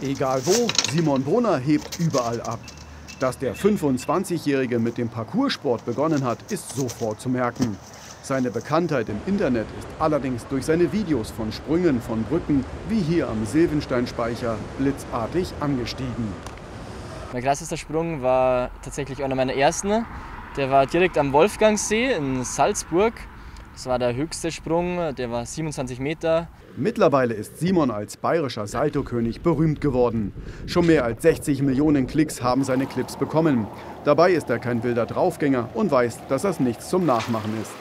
Egal wo, Simon Brunner hebt überall ab. Dass der 25-Jährige mit dem Parcoursport begonnen hat, ist sofort zu merken. Seine Bekanntheit im Internet ist allerdings durch seine Videos von Sprüngen von Brücken wie hier am Silvensteinspeicher blitzartig angestiegen. Mein krassester Sprung war tatsächlich einer meiner ersten. Der war direkt am Wolfgangsee in Salzburg. Das war der höchste Sprung, der war 27 Meter. Mittlerweile ist Simon als bayerischer Salto-König berühmt geworden. Schon mehr als 60 Millionen Klicks haben seine Clips bekommen. Dabei ist er kein wilder Draufgänger und weiß, dass das nichts zum Nachmachen ist.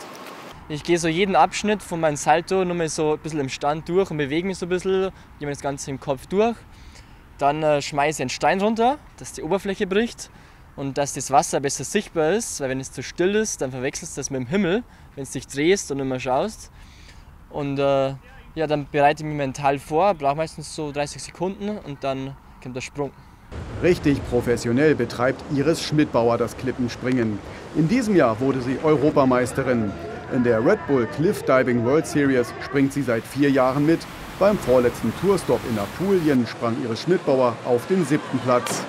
Ich gehe so jeden Abschnitt von meinem Salto nur mal so ein bisschen im Stand durch und bewege mich so ein bisschen, gehe mir das Ganze im Kopf durch. Dann äh, schmeiße ich einen Stein runter, dass die Oberfläche bricht und dass das Wasser besser sichtbar ist, weil wenn es zu still ist, dann verwechselst du das mit dem Himmel, wenn du dich drehst und immer schaust. Und äh, ja, dann bereite ich mich mental vor, brauche meistens so 30 Sekunden und dann kommt der Sprung. Richtig professionell betreibt Iris Schmidbauer das Klippenspringen. In diesem Jahr wurde sie Europameisterin. In der Red Bull Cliff Diving World Series springt sie seit vier Jahren mit. Beim vorletzten Tourstop in Apulien sprang Iris Schmidbauer auf den siebten Platz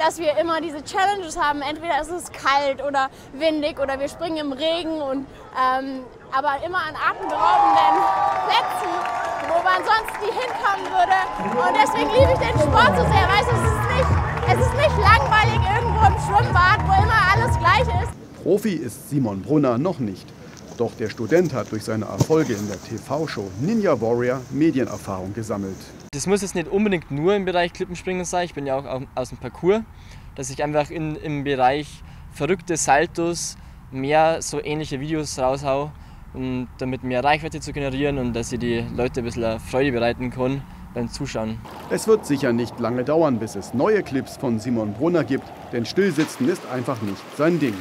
dass wir immer diese Challenges haben. Entweder ist es kalt oder windig oder wir springen im Regen und ähm, aber immer an atemberaubenden Plätzen, wo man sonst nie hinkommen würde. Und deswegen liebe ich den Sport so sehr. Weißt, es, ist nicht, es ist nicht langweilig irgendwo im Schwimmbad, wo immer alles gleich ist. Profi ist Simon Brunner noch nicht. Doch der Student hat durch seine Erfolge in der TV-Show Ninja Warrior Medienerfahrung gesammelt. Das muss jetzt nicht unbedingt nur im Bereich Klippenspringen sein, ich bin ja auch aus dem Parcours, dass ich einfach in, im Bereich verrückte Saltos mehr so ähnliche Videos raushau, um damit mehr Reichweite zu generieren und dass ich die Leute ein bisschen Freude bereiten kann beim Zuschauen. Es wird sicher nicht lange dauern, bis es neue Clips von Simon Brunner gibt, denn Stillsitzen ist einfach nicht sein Ding.